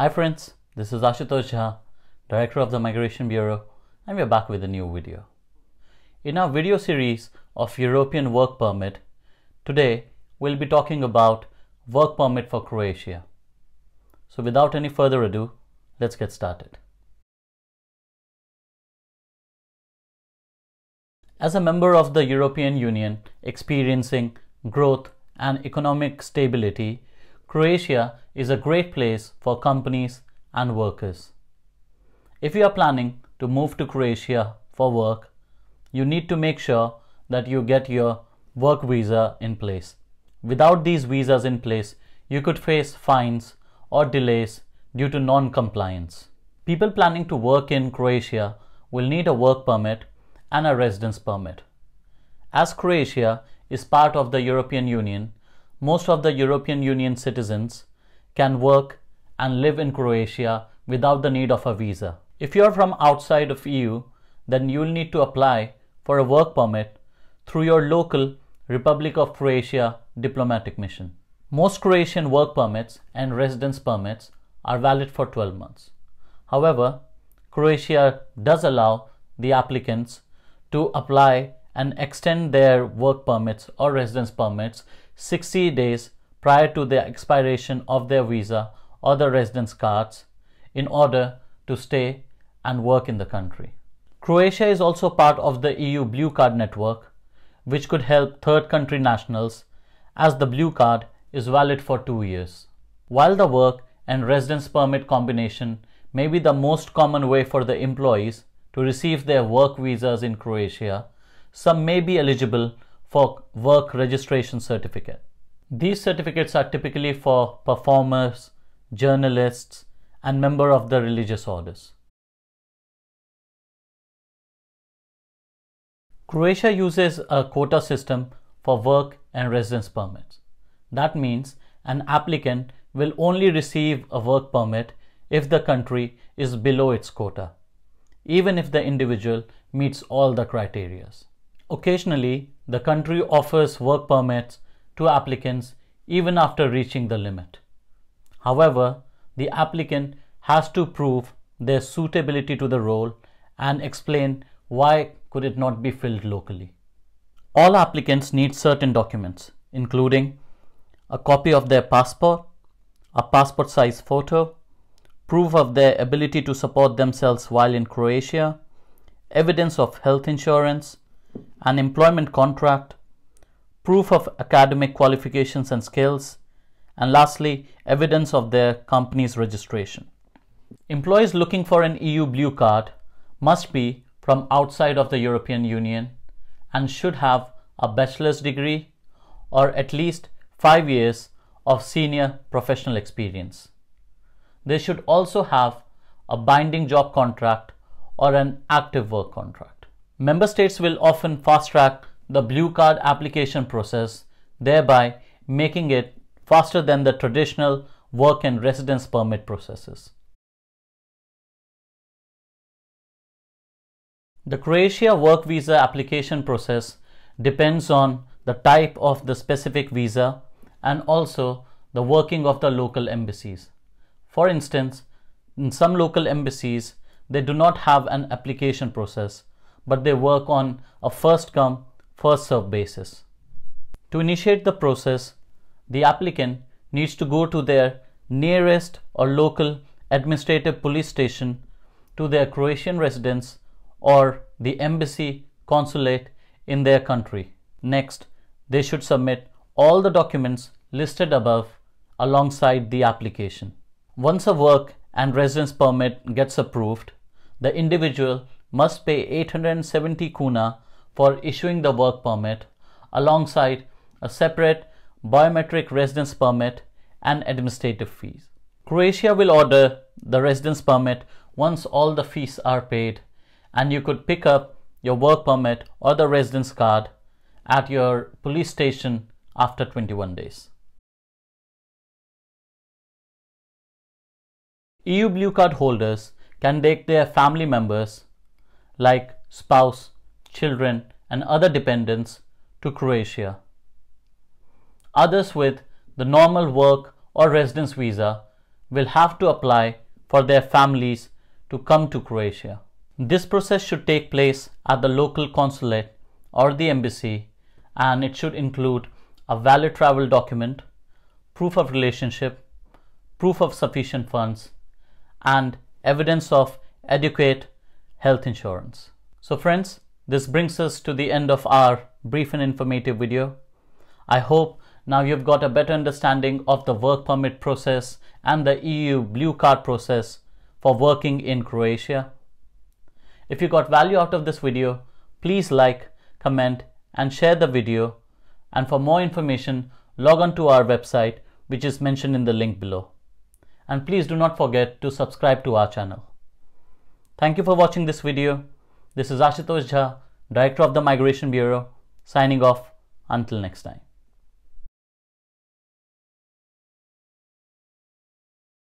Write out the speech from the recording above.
Hi friends, this is Ashutosh Jha, Director of the Migration Bureau and we are back with a new video. In our video series of European Work Permit, today we'll be talking about Work Permit for Croatia. So without any further ado, let's get started. As a member of the European Union experiencing growth and economic stability, Croatia is a great place for companies and workers. If you are planning to move to Croatia for work, you need to make sure that you get your work visa in place. Without these visas in place, you could face fines or delays due to non-compliance. People planning to work in Croatia will need a work permit and a residence permit. As Croatia is part of the European Union, most of the European Union citizens can work and live in Croatia without the need of a visa. If you are from outside of EU, then you will need to apply for a work permit through your local Republic of Croatia diplomatic mission. Most Croatian work permits and residence permits are valid for 12 months. However, Croatia does allow the applicants to apply and extend their work permits or residence permits 60 days prior to the expiration of their visa or the residence cards in order to stay and work in the country. Croatia is also part of the EU Blue Card network, which could help third country nationals as the Blue Card is valid for two years. While the work and residence permit combination may be the most common way for the employees to receive their work visas in Croatia, some may be eligible for work registration certificate. These certificates are typically for performers, journalists, and member of the religious orders. Croatia uses a quota system for work and residence permits. That means an applicant will only receive a work permit if the country is below its quota, even if the individual meets all the criterias. Occasionally, the country offers work permits to applicants even after reaching the limit. However, the applicant has to prove their suitability to the role and explain why could it not be filled locally. All applicants need certain documents, including a copy of their passport, a passport size photo, proof of their ability to support themselves while in Croatia, evidence of health insurance, an employment contract, proof of academic qualifications and skills, and lastly, evidence of their company's registration. Employees looking for an EU Blue Card must be from outside of the European Union and should have a bachelor's degree or at least five years of senior professional experience. They should also have a binding job contract or an active work contract. Member states will often fast track the blue card application process, thereby making it faster than the traditional work and residence permit processes. The Croatia work visa application process depends on the type of the specific visa and also the working of the local embassies. For instance, in some local embassies, they do not have an application process but they work on a first come, first serve basis. To initiate the process, the applicant needs to go to their nearest or local administrative police station to their Croatian residence or the embassy consulate in their country. Next, they should submit all the documents listed above alongside the application. Once a work and residence permit gets approved, the individual must pay 870 kuna for issuing the work permit alongside a separate biometric residence permit and administrative fees. Croatia will order the residence permit once all the fees are paid and you could pick up your work permit or the residence card at your police station after 21 days. EU Blue Card holders can take their family members like spouse, children, and other dependents to Croatia. Others with the normal work or residence visa will have to apply for their families to come to Croatia. This process should take place at the local consulate or the embassy and it should include a valid travel document, proof of relationship, proof of sufficient funds, and evidence of adequate health insurance. So friends, this brings us to the end of our brief and informative video. I hope now you've got a better understanding of the work permit process and the EU blue card process for working in Croatia. If you got value out of this video, please like, comment and share the video. And for more information, log on to our website which is mentioned in the link below. And please do not forget to subscribe to our channel. Thank you for watching this video. This is Ashutosh Jha, Director of the Migration Bureau, signing off. Until next time.